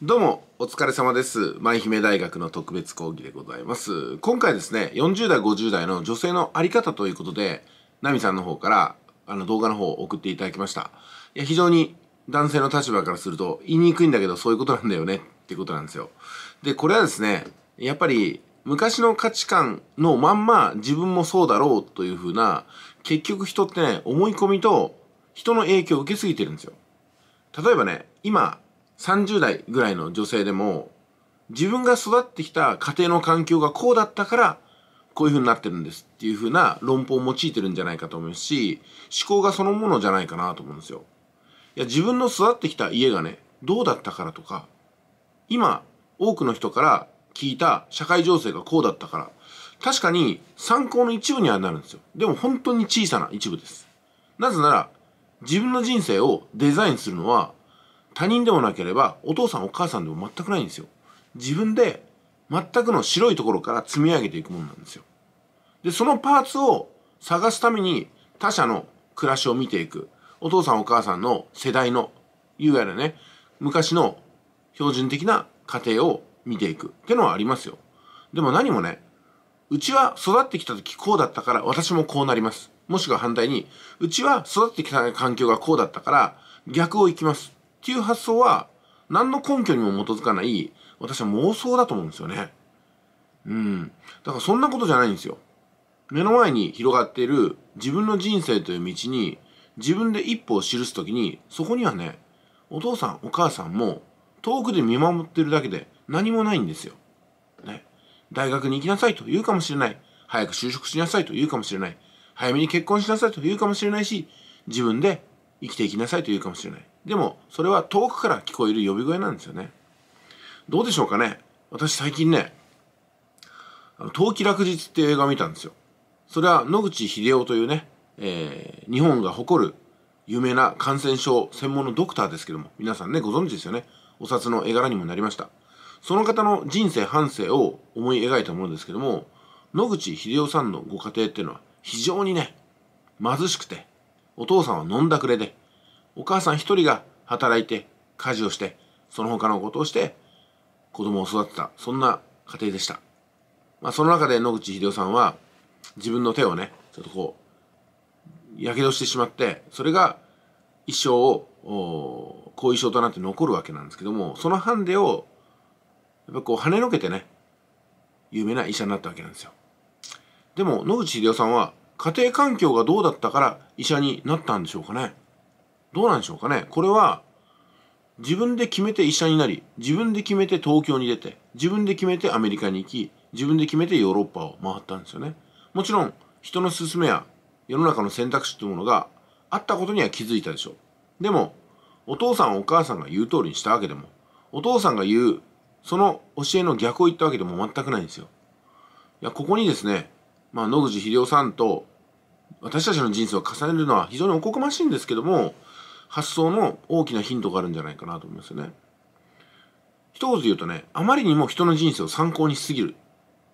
どうも、お疲れ様です。舞姫大学の特別講義でございます。今回ですね、40代、50代の女性のあり方ということで、ナミさんの方から、あの動画の方を送っていただきました。いや、非常に男性の立場からすると、言いにくいんだけど、そういうことなんだよね、ってことなんですよ。で、これはですね、やっぱり、昔の価値観のまんま自分もそうだろうというふうな、結局人ってね、思い込みと人の影響を受けすぎてるんですよ。例えばね、今、30代ぐらいの女性でも、自分が育ってきた家庭の環境がこうだったから、こういう風になってるんですっていう風な論法を用いてるんじゃないかと思うし、思考がそのものじゃないかなと思うんですよ。いや、自分の育ってきた家がね、どうだったからとか、今、多くの人から聞いた社会情勢がこうだったから、確かに参考の一部にはなるんですよ。でも本当に小さな一部です。なぜなら、自分の人生をデザインするのは、他人でもなければお父さんお母さんでも全くないんですよ。自分で全くの白いところから積み上げていくものなんですよ。でそのパーツを探すために他者の暮らしを見ていく。お父さんお母さんの世代のいわゆるね昔の標準的な家庭を見ていく。ってのはありますよ。でも何もねうちは育ってきた時こうだったから私もこうなります。もしくは反対にうちは育ってきた環境がこうだったから逆をいきます。っていう発想は何の根拠にも基づかない私は妄想だと思うんですよね。うん。だからそんなことじゃないんですよ。目の前に広がっている自分の人生という道に自分で一歩を記すときにそこにはね、お父さんお母さんも遠くで見守ってるだけで何もないんですよ。ね。大学に行きなさいと言うかもしれない。早く就職しなさいと言うかもしれない。早めに結婚しなさいと言うかもしれないし、自分で生きていきなさいと言うかもしれない。でも、それは遠くから聞こえる呼び声なんですよね。どうでしょうかね私最近ね、あの、冬季落日っていう映画を見たんですよ。それは野口英世というね、えー、日本が誇る有名な感染症専門のドクターですけども、皆さんね、ご存知ですよね。お札の絵柄にもなりました。その方の人生半生を思い描いたものですけども、野口英世さんのご家庭っていうのは非常にね、貧しくて、お父さんは飲んだくれで、お母さん一人が働いて家事をしてその他のことをして子供を育てたそんな家庭でした、まあ、その中で野口英世さんは自分の手をねちょっとこうやけどしてしまってそれが一生を後遺症となって残るわけなんですけどもそのハンデをやっぱこう跳ねのけてね有名な医者になったわけなんですよ。でも野口英世さんは家庭環境がどうだったから医者になったんでしょうかね。どうなんでしょうかね。これは自分で決めて医者になり自分で決めて東京に出て自分で決めてアメリカに行き自分で決めてヨーロッパを回ったんですよね。もちろん人の勧めや世の中の選択肢というものがあったことには気づいたでしょう。でもお父さんお母さんが言う通りにしたわけでもお父さんが言うその教えの逆を言ったわけでも全くないんですよ。いやここにですねまあ野口英世さんと私たちの人生を重ねるのは非常におこがましいんですけども発想の大きなヒントがあるんじゃないかなと思いますよね。一言で言うとね、あまりにも人の人生を参考にしすぎる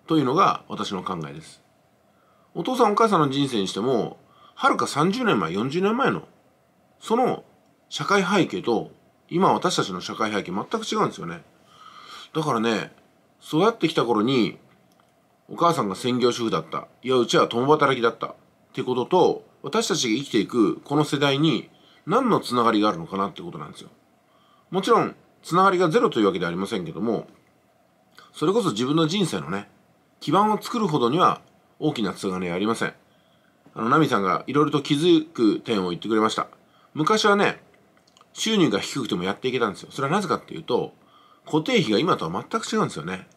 というのが私の考えです。お父さんお母さんの人生にしても、はるか30年前、40年前の、その社会背景と、今私たちの社会背景全く違うんですよね。だからね、育ってきた頃に、お母さんが専業主婦だった。いや、うちは共働きだった。ってことと、私たちが生きていくこの世代に何のつながりがあるのかなってことなんですよ。もちろん、つながりがゼロというわけではありませんけども、それこそ自分の人生のね、基盤を作るほどには大きなつながりはありません。あの、ナミさんがいろいろと気づく点を言ってくれました。昔はね、収入が低くてもやっていけたんですよ。それはなぜかっていうと、固定費が今とは全く違うんですよね。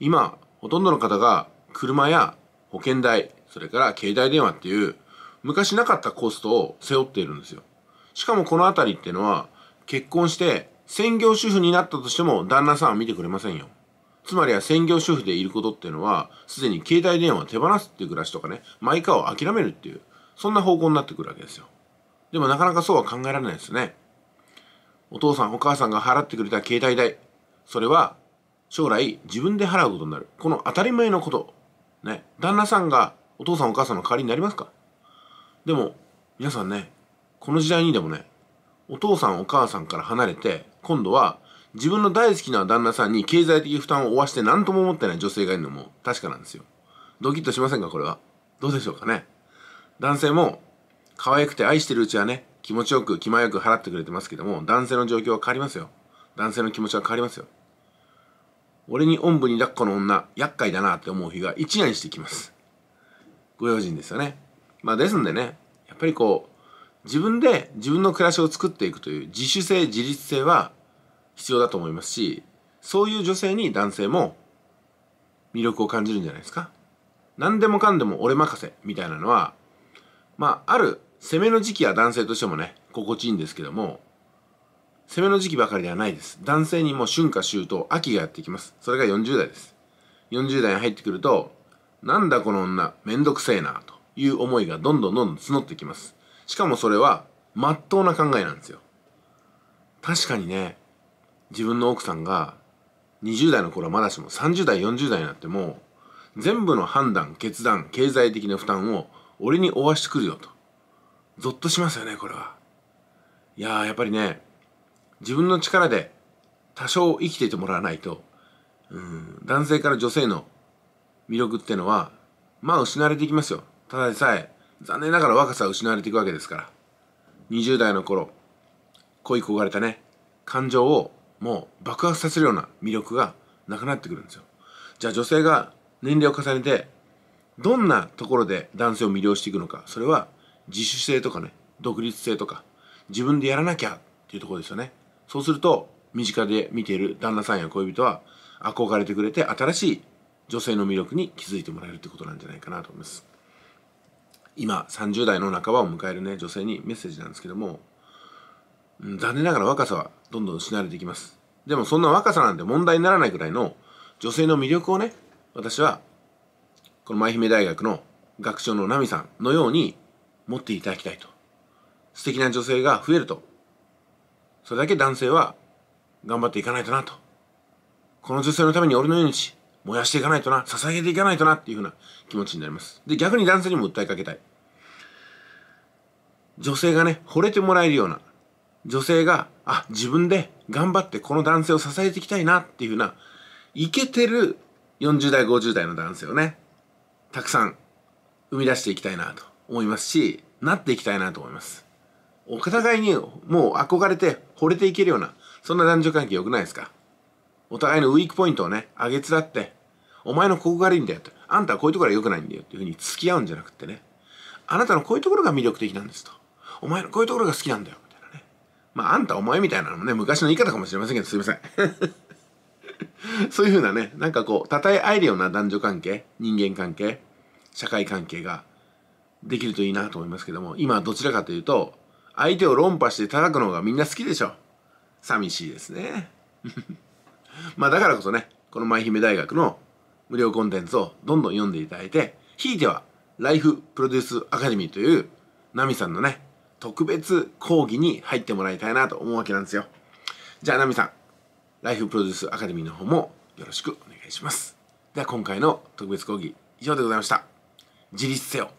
今、ほとんどの方が車や保険代、それから携帯電話っていう昔なかったコストを背負っているんですよ。しかもこの辺りっていうのは結婚して専業主婦になったとしても旦那さんは見てくれませんよ。つまりは専業主婦でいることっていうのはすでに携帯電話を手放すっていう暮らしとかね、マイカーを諦めるっていう、そんな方向になってくるわけですよ。でもなかなかそうは考えられないですね。お父さんお母さんが払ってくれた携帯代、それは将来自分で払うことになる。この当たり前のこと。ね。旦那さんがお父さんお母さんの代わりになりますか？でも、皆さんね、この時代にでもね、お父さんお母さんから離れて、今度は自分の大好きな旦那さんに経済的負担を負わして何とも思ってない女性がいるのも確かなんですよ。ドキッとしませんかこれは？どうでしょうかね。男性も可愛くて愛してるうちはね、気持ちよく気前よく払ってくれてますけども、男性の状況は変わりますよ。男性の気持ちは変わりますよ。俺におんぶに抱っこの女、厄介だなって思う日が一夜にしてきます。ご用心ですよね。まあですんでね、やっぱりこう、自分で自分の暮らしを作っていくという自主性、自立性は必要だと思いますし、そういう女性に男性も魅力を感じるんじゃないですか。何でもかんでも俺任せみたいなのは、まあ、ある攻めの時期は男性としてもね、心地いいんですけども、攻めの時期ばかりではないです。男性にも春夏秋冬、秋がやってきます。それが40代です。40代に入ってくると、なんだこの女、めんどくせえな、という思いがどんどんどんどん募ってきます。しかもそれは、まっとうな考えなんですよ。確かにね、自分の奥さんが20代の頃はまだしも30代40代になっても全部の判断決断経済的な負担を俺に負わしてくるよと。ゾッとしますよねこれは。いやーやっぱりね自分の力で多少生きていてもらわないとうん男性から女性の魅力ってのはまあ失われていきますよ。ただでさえ残念ながら若さは失われていくわけですから。20代の頃恋焦がれたね。感情をもう爆発させるような魅力がなくなってくるんですよ。じゃあ女性が年齢を重ねてどんなところで男性を魅了していくのか。それは自主性とかね。独立性とか。自分でやらなきゃっていうところですよね。そうすると身近で見ている旦那さんや恋人は憧れてくれて新しい女性の魅力に気づいてもらえるってことなんじゃないかなと思います。今30代の半ばを迎えるね女性にメッセージなんですけども残念ながら若さはどんどん失われていきます。でもそんな若さなんて問題にならないくらいの女性の魅力をね私はこの舞姫大学の学長の奈美さんのように持っていただきたいと。素敵な女性が増えると。それだけ男性は頑張っていかないとなと。この女性のために俺の命燃やしていかないとな捧げていかないとなっていうふうな気持ちになります。で逆に男性にも訴えかけたい。女性がね惚れてもらえるような女性が、あ、自分で頑張ってこの男性を支えていきたいなっていうふうな、イケてる40代、50代の男性をね、たくさん生み出していきたいなと思いますし、なっていきたいなと思います。お互いにもう憧れて惚れていけるような、そんな男女関係良くないですか？お互いのウィークポイントをね、上げつらって、お前のここが悪いんだよって、あんたはこういうところが良くないんだよっていうふうに付き合うんじゃなくてね、あなたのこういうところが魅力的なんですと。お前のこういうところが好きなんだよ。みたいなねまあ、あんたお前みたいなのもね、昔の言い方かもしれませんけど、すいません。そういうふうなね、なんかこう、称え合えるような男女関係、人間関係、社会関係ができるといいなと思いますけども、今はどちらかというと、相手を論破して叩くのがみんな好きでしょ。寂しいですね。まあだからこそね、この舞姫大学の無料コンテンツをどんどん読んでいただいて、ひいては、ライフプロデュースアカデミーという、ナミさんのね、特別講義に入ってもらいたいなと思うわけなんですよ。じゃあ、ナミさん、ライフプロデュースアカデミーの方もよろしくお願いします。では、今回の特別講義、以上でございました。自立せよ、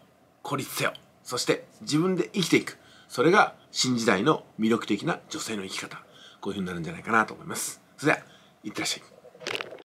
孤立せよ、そして自分で生きていく。それが新時代の魅力的な女性の生き方。こういう風になるんじゃないかなと思います。それでは、いってらっしゃい。